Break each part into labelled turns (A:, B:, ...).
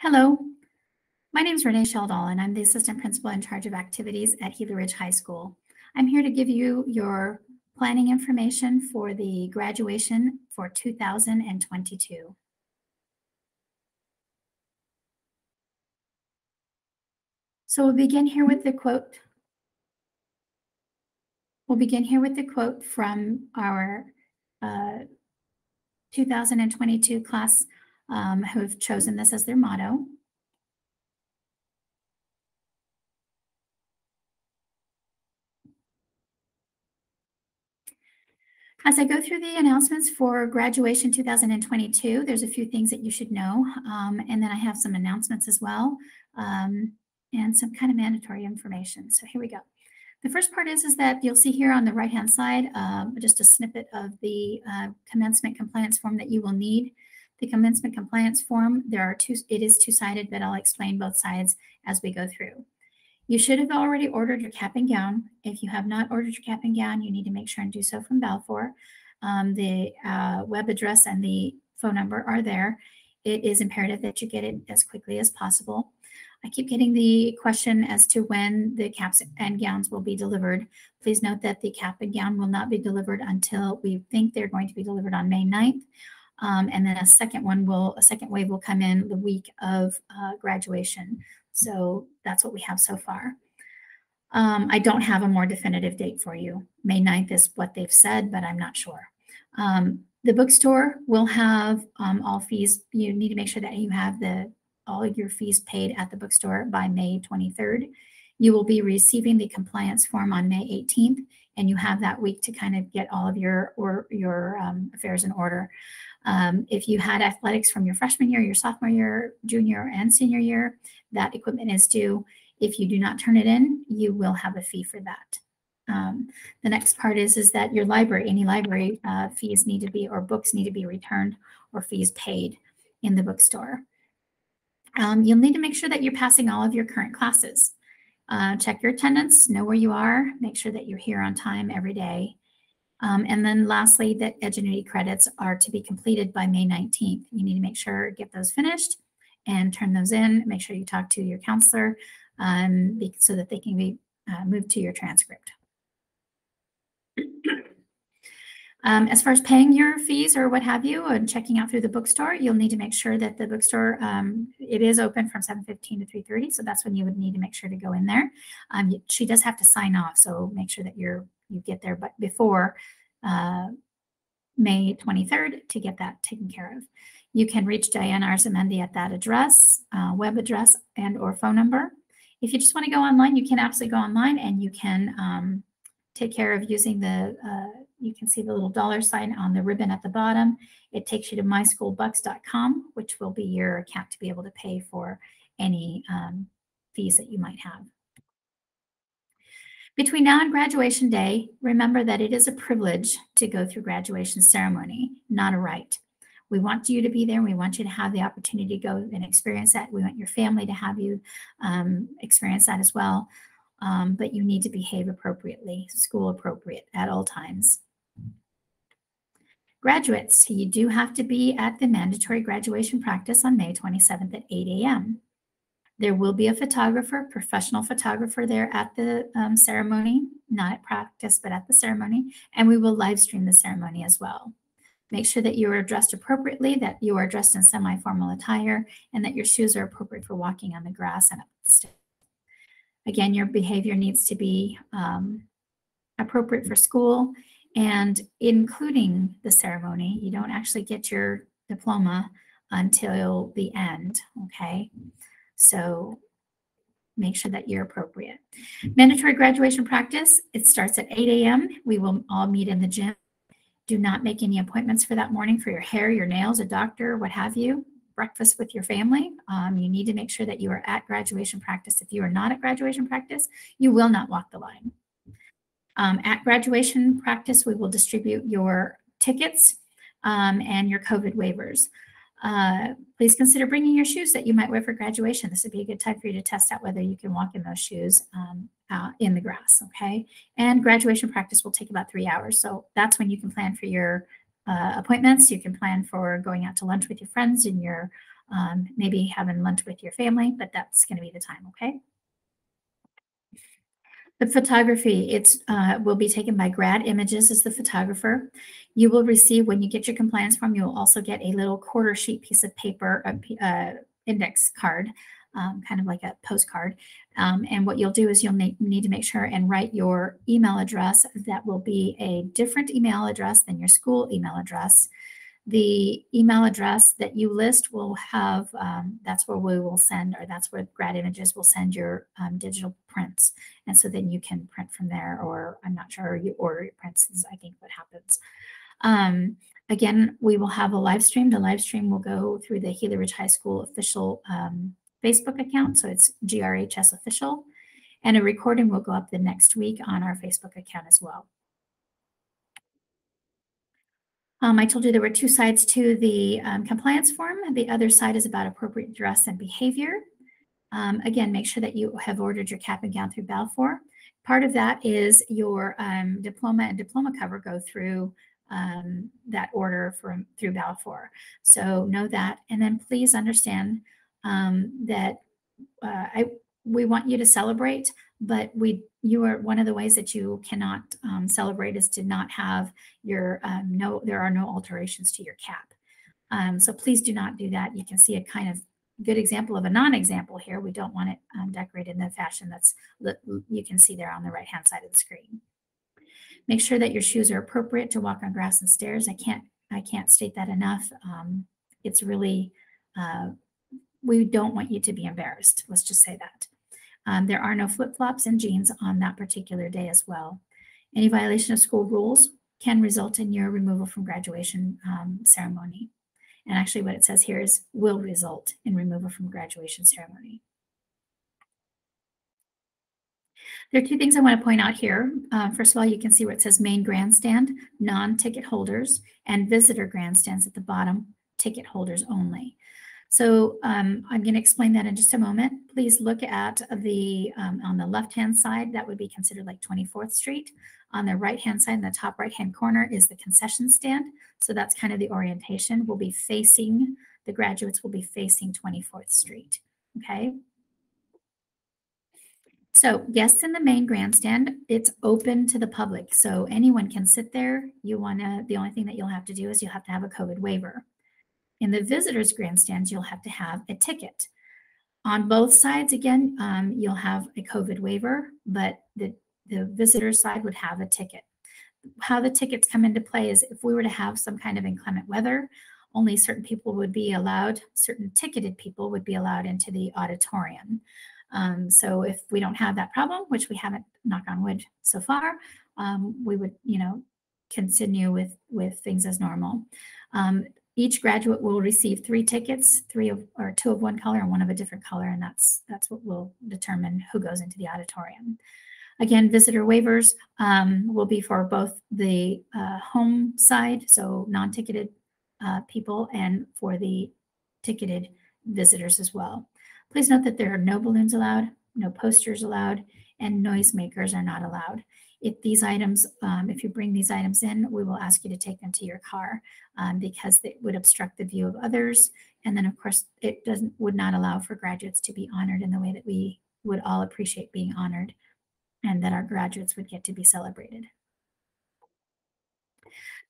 A: Hello, my name is Renee Sheldall, and I'm the assistant principal in charge of activities at Gila Ridge High School. I'm here to give you your planning information for the graduation for 2022. So we'll begin here with the quote. We'll begin here with the quote from our uh, 2022 class um, who have chosen this as their motto. As I go through the announcements for graduation 2022, there's a few things that you should know. Um, and then I have some announcements as well um, and some kind of mandatory information. So here we go. The first part is, is that you'll see here on the right-hand side, uh, just a snippet of the uh, commencement compliance form that you will need the commencement compliance form, there are two, it is two-sided, but I'll explain both sides as we go through. You should have already ordered your cap and gown. If you have not ordered your cap and gown, you need to make sure and do so from Balfour. Um, the uh, web address and the phone number are there. It is imperative that you get it as quickly as possible. I keep getting the question as to when the caps and gowns will be delivered. Please note that the cap and gown will not be delivered until we think they're going to be delivered on May 9th. Um, and then a second one will, a second wave will come in the week of uh, graduation. So that's what we have so far. Um, I don't have a more definitive date for you. May 9th is what they've said, but I'm not sure. Um, the bookstore will have um, all fees. You need to make sure that you have the all your fees paid at the bookstore by May 23rd. You will be receiving the compliance form on May 18th, and you have that week to kind of get all of your or your um, affairs in order. Um, if you had athletics from your freshman year, your sophomore year, junior, and senior year, that equipment is due. If you do not turn it in, you will have a fee for that. Um, the next part is, is that your library, any library uh, fees need to be, or books need to be returned or fees paid in the bookstore. Um, you'll need to make sure that you're passing all of your current classes. Uh, check your attendance, know where you are, make sure that you're here on time every day. Um, and then lastly, that Edgenuity credits are to be completed by May 19th. You need to make sure, get those finished and turn those in. Make sure you talk to your counselor um, so that they can be uh, moved to your transcript. Um, as far as paying your fees or what have you and checking out through the bookstore, you'll need to make sure that the bookstore, um, it is open from 7.15 to 3.30. So that's when you would need to make sure to go in there. Um, she does have to sign off. So make sure that you're you get there but before uh, May 23rd to get that taken care of. You can reach Diane Arzamendi at that address, uh, web address, and or phone number. If you just want to go online, you can absolutely go online and you can um, take care of using the, uh, you can see the little dollar sign on the ribbon at the bottom. It takes you to myschoolbucks.com, which will be your account to be able to pay for any um, fees that you might have. Between now and graduation day, remember that it is a privilege to go through graduation ceremony, not a right. We want you to be there. We want you to have the opportunity to go and experience that. We want your family to have you um, experience that as well. Um, but you need to behave appropriately, school appropriate at all times. Graduates, you do have to be at the mandatory graduation practice on May 27th at 8 a.m. There will be a photographer, professional photographer there at the um, ceremony, not at practice, but at the ceremony, and we will live stream the ceremony as well. Make sure that you are dressed appropriately, that you are dressed in semi-formal attire, and that your shoes are appropriate for walking on the grass and up the stairs. Again, your behavior needs to be um, appropriate for school and including the ceremony. You don't actually get your diploma until the end, okay? So make sure that you're appropriate. Mandatory graduation practice, it starts at 8 a.m. We will all meet in the gym. Do not make any appointments for that morning for your hair, your nails, a doctor, what have you. Breakfast with your family. Um, you need to make sure that you are at graduation practice. If you are not at graduation practice, you will not walk the line. Um, at graduation practice, we will distribute your tickets um, and your COVID waivers. Uh, please consider bringing your shoes that you might wear for graduation. This would be a good time for you to test out whether you can walk in those shoes um, in the grass, okay? And graduation practice will take about three hours. So that's when you can plan for your uh, appointments. You can plan for going out to lunch with your friends and your um, maybe having lunch with your family, but that's going to be the time, okay? The photography, it's uh, will be taken by Grad Images as the photographer. You will receive, when you get your compliance form, you will also get a little quarter sheet piece of paper, a uh, index card, um, kind of like a postcard. Um, and what you'll do is you'll need to make sure and write your email address that will be a different email address than your school email address the email address that you list will have, um, that's where we will send, or that's where Grad Images will send your um, digital prints. And so then you can print from there, or I'm not sure, you order your prints is I think what happens. Um, again, we will have a live stream. The live stream will go through the Gila Ridge High School official um, Facebook account. So it's GRHS official. And a recording will go up the next week on our Facebook account as well. Um, I told you there were two sides to the um, compliance form. The other side is about appropriate dress and behavior. Um, again, make sure that you have ordered your cap and gown through Balfour. Part of that is your um, diploma and diploma cover go through um, that order from through Balfour. So know that, and then please understand um, that uh, I we want you to celebrate, but we you are one of the ways that you cannot um, celebrate is to not have your um, no there are no alterations to your cap. Um, so please do not do that. You can see a kind of good example of a non-example here. We don't want it um, decorated in the fashion that's you can see there on the right hand side of the screen. Make sure that your shoes are appropriate to walk on grass and stairs. I can't i can't state that enough. Um, it's really uh, we don't want you to be embarrassed. Let's just say that um, there are no flip-flops and jeans on that particular day as well. Any violation of school rules can result in your removal from graduation um, ceremony. And actually what it says here is will result in removal from graduation ceremony. There are two things I want to point out here. Uh, first of all, you can see where it says main grandstand, non-ticket holders, and visitor grandstands at the bottom, ticket holders only. So um, I'm going to explain that in just a moment. Please look at the, um, on the left-hand side, that would be considered like 24th Street. On the right-hand side, in the top right-hand corner is the concession stand. So that's kind of the orientation. We'll be facing, the graduates will be facing 24th Street, okay? So guests in the main grandstand, it's open to the public. So anyone can sit there. You want to, the only thing that you'll have to do is you'll have to have a COVID waiver. In the visitors grandstands, you'll have to have a ticket. On both sides, again, um, you'll have a COVID waiver, but the, the visitor side would have a ticket. How the tickets come into play is if we were to have some kind of inclement weather, only certain people would be allowed, certain ticketed people would be allowed into the auditorium. Um, so if we don't have that problem, which we haven't, knock on wood, so far, um, we would, you know, continue with with things as normal. Um, each graduate will receive three tickets, three of or two of one color and one of a different color, and that's that's what will determine who goes into the auditorium. Again, visitor waivers um, will be for both the uh, home side, so non-ticketed uh, people, and for the ticketed visitors as well. Please note that there are no balloons allowed, no posters allowed, and noisemakers are not allowed if these items, um, if you bring these items in, we will ask you to take them to your car um, because it would obstruct the view of others. And then, of course, it doesn't would not allow for graduates to be honored in the way that we would all appreciate being honored and that our graduates would get to be celebrated.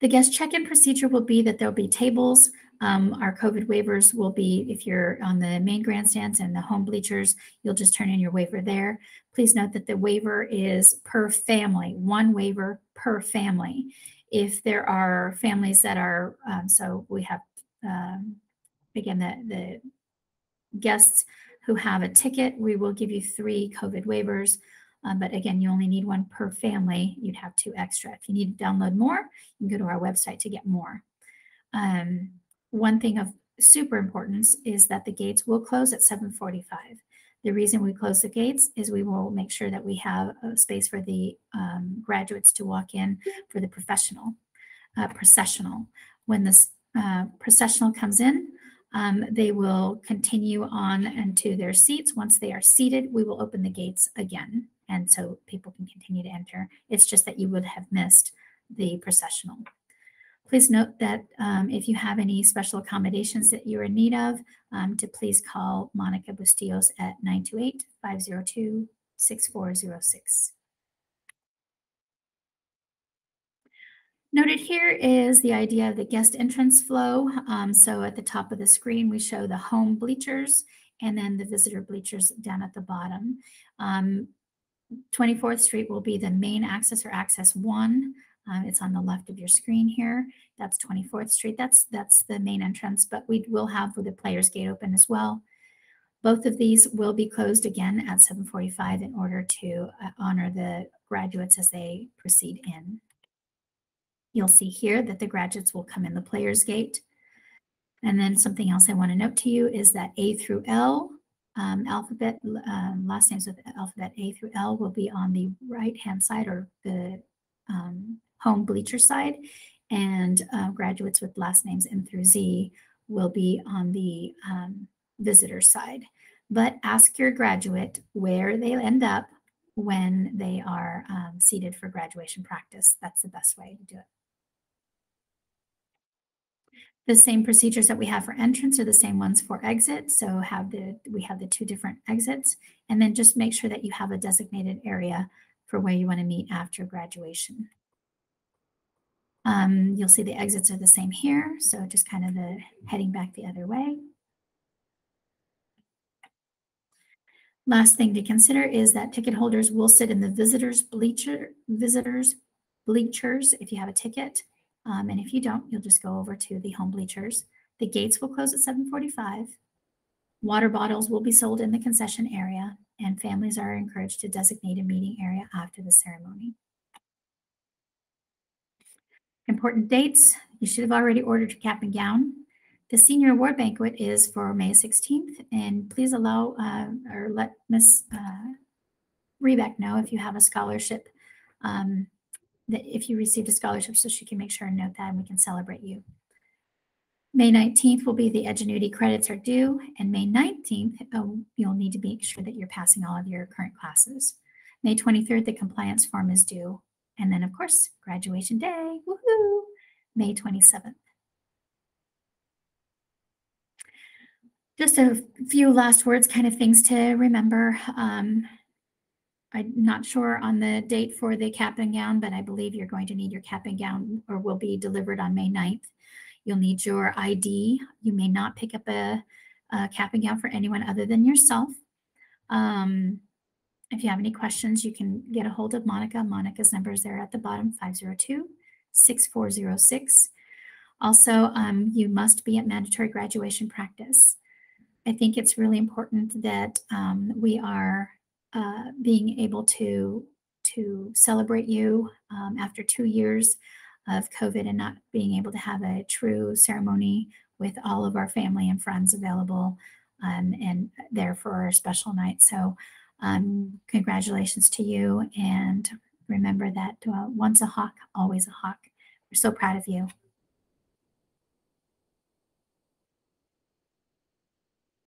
A: The guest check-in procedure will be that there'll be tables. Um, our COVID waivers will be, if you're on the main grandstands and the home bleachers, you'll just turn in your waiver there. Please note that the waiver is per family, one waiver per family. If there are families that are, um, so we have, um, again, the, the guests who have a ticket, we will give you three COVID waivers. Um, but again, you only need one per family. You'd have two extra. If you need to download more, you can go to our website to get more. Um, one thing of super importance is that the gates will close at 745. The reason we close the gates is we will make sure that we have a space for the um, graduates to walk in for the professional, uh, processional. When this uh, processional comes in, um, they will continue on into their seats. Once they are seated, we will open the gates again and so people can continue to enter. It's just that you would have missed the processional. Please note that um, if you have any special accommodations that you're in need of, um, to please call Monica Bustillos at 928-502-6406. Noted here is the idea of the guest entrance flow. Um, so at the top of the screen, we show the home bleachers and then the visitor bleachers down at the bottom. Um, 24th Street will be the main access or access one. Um, it's on the left of your screen here. That's 24th Street. That's that's the main entrance, but we will have the players gate open as well. Both of these will be closed again at 745 in order to uh, honor the graduates as they proceed in. You'll see here that the graduates will come in the players gate. And then something else I want to note to you is that A through L, um, alphabet, um, last names with alphabet A through L will be on the right-hand side or the um, home bleacher side. And uh, graduates with last names M through Z will be on the um, visitor side. But ask your graduate where they end up when they are um, seated for graduation practice. That's the best way to do it. The same procedures that we have for entrance are the same ones for exit. So have the we have the two different exits, and then just make sure that you have a designated area for where you want to meet after graduation. Um, you'll see the exits are the same here. So just kind of the heading back the other way. Last thing to consider is that ticket holders will sit in the visitors bleacher visitors bleachers if you have a ticket. Um, and if you don't, you'll just go over to the home bleachers. The gates will close at 745. Water bottles will be sold in the concession area, and families are encouraged to designate a meeting area after the ceremony. Important dates, you should have already ordered your cap and gown. The senior award banquet is for May 16th, and please allow uh, or let Miss uh, Rebeck know if you have a scholarship, um, that if you received a scholarship, so she can make sure and note that and we can celebrate you. May 19th will be the Edgenuity credits are due, and May 19th, oh, you'll need to make sure that you're passing all of your current classes. May 23rd, the compliance form is due. And then, of course, graduation day, woohoo, May 27th. Just a few last words, kind of things to remember. Um, I'm not sure on the date for the cap and gown, but I believe you're going to need your cap and gown or will be delivered on May 9th. You'll need your ID. You may not pick up a, a cap and gown for anyone other than yourself. Um, if you have any questions, you can get a hold of Monica. Monica's number is there at the bottom, 502-6406. Also, um, you must be at mandatory graduation practice. I think it's really important that um, we are uh, being able to, to celebrate you um, after two years of COVID and not being able to have a true ceremony with all of our family and friends available um, and there for our special night. So um, congratulations to you. And remember that uh, once a hawk, always a hawk. We're so proud of you.